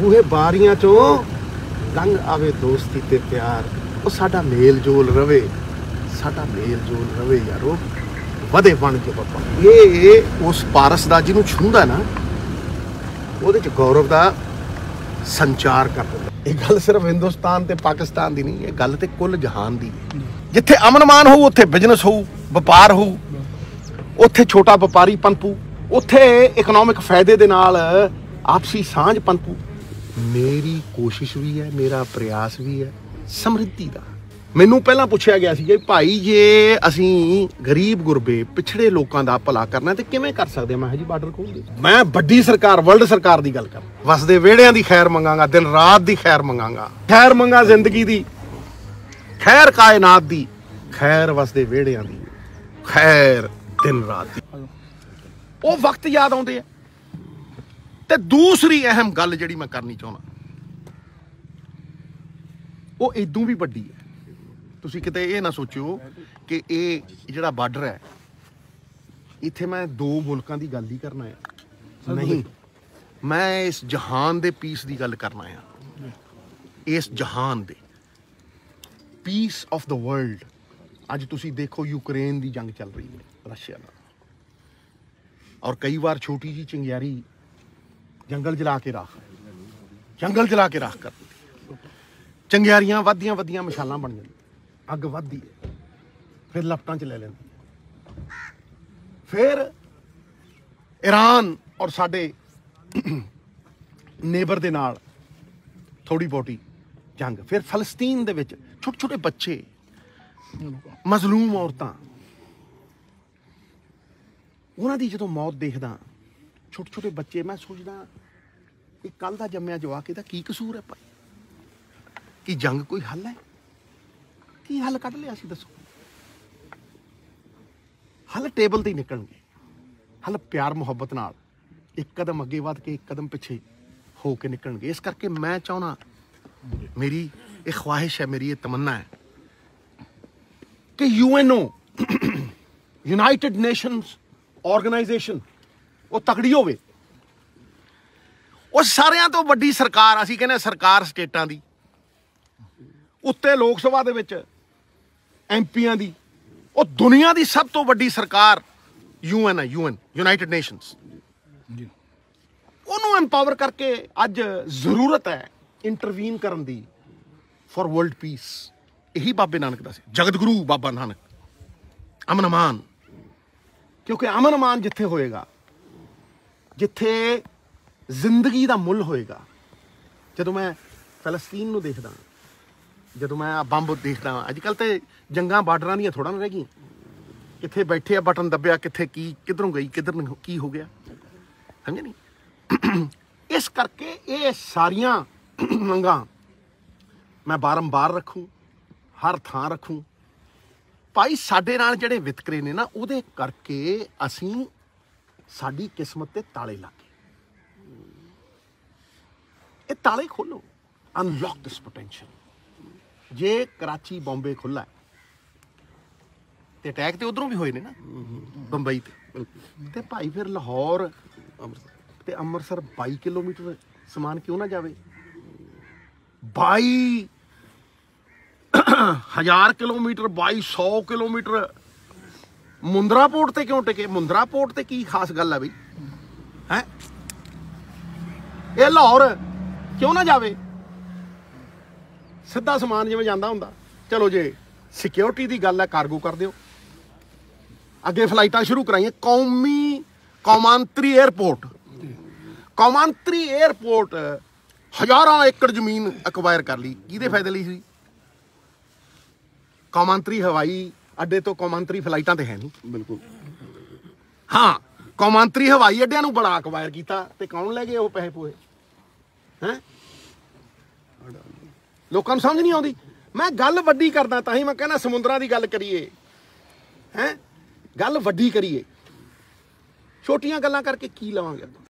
ਬੂਹੇ ਬਾਰੀਆਂ ਚੋਂ ਲੰਘ ਆਵੇ ਦੋਸਤੀ ਤੇ ਪਿਆਰ। ਉਹ ਸਾਡਾ ਮੇਲ ਜੋਲ ਰਵੇ। ਸਾਡਾ ਮੇਲ ਜੋਲ ਰਵੇ ਯਾਰੋ। ਵਧੇ ਬਣ ਕੇ ਪਾਪਾ ਇਹ ਉਸ ਪਾਰਸ ਦਾ ਜਿਹਨੂੰ ਛੂੰਦਾ ਨਾ, ਉਹਦੇ ਚ ਗੌਰਵ ਦਾ ਸੰਚਾਰ ਕਰ ਦਿੰਦਾ। ਇਹ ਗੱਲ ਸਿਰਫ ਹਿੰਦੁਸਤਾਨ ਤੇ ਪਾਕਿਸਤਾਨ ਦੀ ਨਹੀਂ, ਇਹ ਗੱਲ ਤੇ ਕੁੱਲ ਜਹਾਨ ਦੀ ਹੈ। ਜਿੱਥੇ ਅਮਨ-ਮਾਨ ਹੋਊ, ਉੱਥੇ ਬਿਜ਼ਨਸ ਹੋਊ, ਵਪਾਰ ਹੋਊ, ਉੱਥੇ ਛੋਟਾ ਵਪਾਰੀ ਪਨਪੂ ਉੱਥੇ ਇਕਨੋਮਿਕ ਫਾਇਦੇ ਦੇ ਨਾਲ ਆਪਸੀ ਸਾਂਝ ਪਨਪੂ ਮੇਰੀ ਕੋਸ਼ਿਸ਼ ਵੀ ਹੈ, ਮੇਰਾ ਪ੍ਰਯਾਸ ਵੀ ਹੈ, ਸਮਰਿੱਧੀ ਦਾ। ਮੈਨੂੰ ਪਹਿਲਾਂ ਪੁੱਛਿਆ ਗਿਆ ਸੀ ਕਿ ਭਾਈ ਜੇ ਅਸੀਂ ਗਰੀਬ ਗੁਰਬੇ ਪਿਛੜੇ ਲੋਕਾਂ ਦਾ ਭਲਾ ਕਰਨਾ ਤੇ ਕਿਵੇਂ ਕਰ ਸਕਦੇ ਮੈਂ ਜੀ, ਬਾਰਡਰ ਖੋਲ ਦੇ ਮੈਂ ਵੱਡੀ ਸਰਕਾਰ, ਵਰਲਡ ਸਰਕਾਰ ਦੀ ਗੱਲ ਕਰ। ਵਸਦੇ ਵਿਹੜਿਆਂ ਦੀ ਖੈਰ ਮੰਗਾਂਗਾ, ਦਿਨ ਰਾਤ ਦੀ ਖੈਰ ਮੰਗਾਂਗਾ। ਖੈਰ ਮੰਗਾ ਜ਼ਿੰਦਗੀ ਦੀ, ਖੈਰ ਕਾਇਨਾਤ ਦੀ, ਖੈਰ ਵਸਦੇ ਵਿਹੜਿਆਂ ਦੀ, ਖੈਰ ਦਿਨ ਰਾਤ ਦੀ। ਉਹ ਵਕਤ ਯਾਦ ਆਉਂਦੇ ਆ। ਤੇ ਦੂਸਰੀ ਅਹਿਮ ਗੱਲ ਜਿਹੜੀ ਮੈਂ ਕਰਨੀ ਚਾਹੁੰਦਾ। ਉਹ ਇਦੋਂ ਵੀ ਵੱਡੀ ਹੈ। ਤੁਸੀਂ ਕਿਤੇ ਇਹ ਨਾ ਸੋਚਿਓ ਕਿ ਇਹ ਜਿਹੜਾ ਬਾਰਡਰ ਹੈ, ਇੱਥੇ ਮੈਂ ਦੋ ਮੁਲਕਾਂ ਦੀ ਗੱਲ ਹੀ ਕਰਨਾ ਹੈ ਨਹੀਂ, ਮੈਂ ਇਸ ਜਹਾਨ ਦੇ ਪੀਸ ਦੀ ਗੱਲ ਕਰਨਾ ਹੈ ਇਸ ਜਹਾਨ ਦੇ ਪੀਸ ਆਫ ਦਾ ਵਰਲਡ ਅੱਜ ਤੁਸੀਂ ਦੇਖੋ ਯੂਕਰੇਨ ਦੀ ਜੰਗ ਚੱਲ ਰਹੀ ਹੈ, ਰਸ਼ੀਆ ਨਾਲ। ਔਰ ਕਈ ਵਾਰ ਛੋਟੀ ਜੀ ਚਿੰਗਿਆਰੀ ਜੰਗਲ ਜਲਾ ਕੇ ਰੱਖ। ਜੰਗਲ ਜਲਾ ਕੇ ਰੱਖ ਕਰ। ਚੰਗਿਆਰੀਆਂ ਵੱਧਦੀਆਂ ਵੱਧਦੀਆਂ ਮਸ਼ਾਲਾਂ ਬਣ ਜਾਂਦੀਆਂ। ਅੱਗ ਵੱਧਦੀ ਹੈ। ਫਿਰ ਲਪਟਾਂ 'ਚ ਲੈ ਲੈਂਦੀ ਫਿਰ ਈਰਾਨ ਔਰ ਸਾਡੇ ਨੇਬਰ ਦੇ ਨਾਲ ਥੋੜੀ ਬਹੁਤੀ ਜੰਗ। ਫਿਰ ਫਲਸਤੀਨ ਦੇ ਵਿੱਚ ਛੋਟੇ ਛੋਟੇ ਬੱਚੇ, ਮਜ਼ਲੂਮ ਔਰਤਾਂ, ਉਹਨਾਂ ਦੀ ਜਦੋਂ ਮੌਤ ਦੇਖਦਾ ਛੋਟੇ ਛੋਟੇ ਬੱਚੇ, ਮੈਂ ਸੋਚਦਾ ਇਹ ਕੱਲ ਦਾ ਜੰਮਿਆ ਜਵਾਕ ਇਹਦਾ ਕੀ ਕਸੂਰ ਹੈ ਭਾਈ? ਕੀ ਜੰਗ ਕੋਈ ਹੱਲ ਹੈ? ਕੀ ਹੱਲ ਕੱਢ ਲਿਆ ਸੀ ਦੱਸੋ? ਹੱਲ ਟੇਬਲ ਤੇ ਹੀ ਨਿਕਲਣਗੇ। ਹੱਲ ਪਿਆਰ, ਮੁਹੱਬਤ ਨਾਲ ਇੱਕ ਕਦਮ ਅੱਗੇ ਵੱਧ ਕੇ ਇੱਕ ਕਦਮ ਪਿੱਛੇ ਹੋ ਕੇ ਨਿਕਲਣਗੇ। ਇਸ ਕਰਕੇ ਮੈਂ ਚਾਹਣਾ ਮੇਰੀ ਇਹ ਖਵਾਹਿਸ਼ ਹੈ, ਮੇਰੀ ਇਹ ਤਮੰਨਾ ਹੈ ਕਿ ਯੂਐਨਓ, ਯੂਨਾਈਟਿਡ ਨੇਸ਼ਨਸ ਆਰਗੇਨਾਈਜੇਸ਼ਨ ਉਹ ਤਕੜੀ ਹੋਵੇ। ਉਹ ਸਾਰਿਆਂ ਤੋਂ ਵੱਡੀ ਸਰਕਾਰ ਅਸੀਂ ਕਹਿੰਦੇ ਸਰਕਾਰ ਸਟੇਟਾਂ ਦੀ। ਉੱਤੇ ਲੋਕ ਸਭਾ ਦੇ ਵਿੱਚ ਐਮਪੀਆਂ ਦੀ। ਉਹ ਦੁਨੀਆ ਦੀ ਸਭ ਤੋਂ ਵੱਡੀ ਸਰਕਾਰ ਯੂਐਨ ਹੈ ਯੂਐਨ ਯੂਨਾਈਟਿਡ ਨੇਸ਼ਨਸ। ਉਹਨੂੰ ਐਮਪਾਵਰ ਕਰਕੇ ਅੱਜ ਜ਼ਰੂਰਤ ਹੈ ਇੰਟਰਵੀਨ ਕਰਨ ਦੀ ਫॉर ਵਰਲਡ ਪੀਸ ਇਹੀ ਬਾਬੇ ਨਾਨਕ ਦਾ ਸੀ। ਜਗਤ ਗੁਰੂ ਬਾਬਾ ਨਾਨਕ। ਅਮਨ ਅਮਾਨ ਕਿਉਂਕਿ ਅਮਨ ਅਮਾਨ ਜਿੱਥੇ ਹੋਏਗਾ ਜਿੱਥੇ ਜ਼ਿੰਦਗੀ ਦਾ ਮੁੱਲ ਹੋਏਗਾ, ਜਦੋਂ ਮੈਂ ਫਲਸਤੀਨ ਨੂੰ ਦੇਖਦਾ ਜਦੋਂ ਮੈਂ ਆਹ ਬੰਬ ਦੇਖਦਾ ਅੱਜ ਕੱਲ ਤੇ ਜੰਗਾਂ ਬਾਰਡਰਾਂ ਦੀਆਂ ਥੋੜਾ ਨਾ ਰਹਿ ਗਈਆਂ। ਕਿੱਥੇ ਬੈਠੇ ਆ, ਬਟਨ ਦੱਬਿਆ, ਕਿੱਥੇ ਕੀ, ਕਿੱਧਰੋਂ ਗਈ, ਕਿੱਧਰ ਨੂੰ ਕੀ ਹੋ ਗਿਆ। ਸਮਝੇ ਨਹੀਂ ਇਸ ਕਰਕੇ ਇਹ ਸਾਰੀਆਂ ਮੰਗਾਂ ਮੈਂ ਬਾਰੰਬਾਰ ਰੱਖੂੰ, ਹਰ ਥਾਂ ਰੱਖੂੰ। ਭਾਈ ਸਾਡੇ ਨਾਲ ਜਿਹੜੇ ਵਿਤਕਰੇ ਨੇ ਨਾ, ਉਹਦੇ ਕਰਕੇ ਅਸੀਂ ਸਾਡੀ ਕਿਸਮਤ ਤੇ ਤਾਲੇ ਲੱਗੇ ਇਹ ਤਾਲੇ ਖੋਲੋ। ਅਨਲੌਕ ਦਿਸ ਪੋਟੈਂਸ਼ੀਅਲ ਜੇ ਕਰਾਚੀ ਬੰਬੇ ਖੁੱਲਾ ਤੇ ਅਟੈਕ ਤੇ ਉਧਰੋਂ ਵੀ ਹੋਏ ਨੇ ਨਾ ਬੰਬਈ ਤੇ। ਤੇ ਭਾਈ ਫਿਰ ਲਾਹੌਰ ਤੇ ਅੰਮ੍ਰਿਤਸਰ 22 ਕਿਲੋਮੀਟਰ ਸਮਾਨ ਕਿਉਂ ਨਾ ਜਾਵੇ? 22 ਹਜ਼ਾਰ ਕਿਲੋਮੀਟਰ 2200 ਕਿਲੋਮੀਟਰ ਮੁੰਦਰਾ ਪੋਰਟ ਤੇ ਕਿਉਂ ਟਿਕੇ? ਮੁੰਦਰਾ ਪੋਰਟ ਤੇ ਕੀ ਖਾਸ ਗੱਲ ਹੈ ਬਈ? ਹੈ? ਇਹ ਲਾਹੌਰ ਕਿਉਂ ਨਾ ਜਾਵੇ? ਸਿੱਧਾ ਸਮਾਨ ਜਿਵੇਂ ਜਾਂਦਾ ਹੁੰਦਾ। ਚਲੋ ਜੇ ਸਿਕਿਉਰਿਟੀ ਦੀ ਗੱਲ ਹੈ ਕਾਰਗੋ ਕਰ ਦਿਓ। ਅੱਗੇ ਫਲਾਈਟਾਂ ਸ਼ੁਰੂ ਕਰਾਈਆਂ। ਕੌਮੀ, ਕੌਮਾਂਤਰੀ 에ਅਰਪੋਰਟ ਕੌਮਾਂਤਰੀ 에ਅਰਪੋਰਟ ਹਜ਼ਾਰਾਂ ਏਕੜ ਜ਼ਮੀਨ ਅਕਵਾਇਰ ਕਰ ਲਈ। ਕਿਹਦੇ ਫਾਇਦੇ ਲਈ ਸੀ? ਕੌਮਾਂਤਰੀ ਹਵਾਈ ਅੱਡੇ ਤੋਂ ਕੌਮਾਂਤਰੀ ਫਲਾਈਟਾਂ ਤੇ ਹੈ ਨਹੀਂ। ਬਿਲਕੁਲ। ਹਾਂ ਕੌਮਾਂਤਰੀ ਹਵਾਈ ਅੱਡਿਆਂ ਨੂੰ ਬੜਾ ਅਕਵਾਇਰ ਕੀਤਾ ਤੇ ਕੌਣ ਲੈ ਗਏ ਉਹ ਪੈਸੇ ਪੂਏ ਹੈ? ਲੋਕਾਂ ਨੂੰ ਸਮਝ ਨਹੀਂ ਆਉਂਦੀ। ਮੈਂ ਗੱਲ ਵੱਡੀ ਕਰਦਾ ਤਾਂ ਹੀ ਮੈਂ ਕਹਿੰਦਾ ਸਮੁੰਦਰਾਂ ਦੀ ਗੱਲ ਕਰੀਏ। ਹੈ? ਗੱਲ ਵੱਡੀ ਕਰੀਏ। ਛੋਟੀਆਂ ਗੱਲਾਂ ਕਰਕੇ ਕੀ ਲਵਾਂਗੇ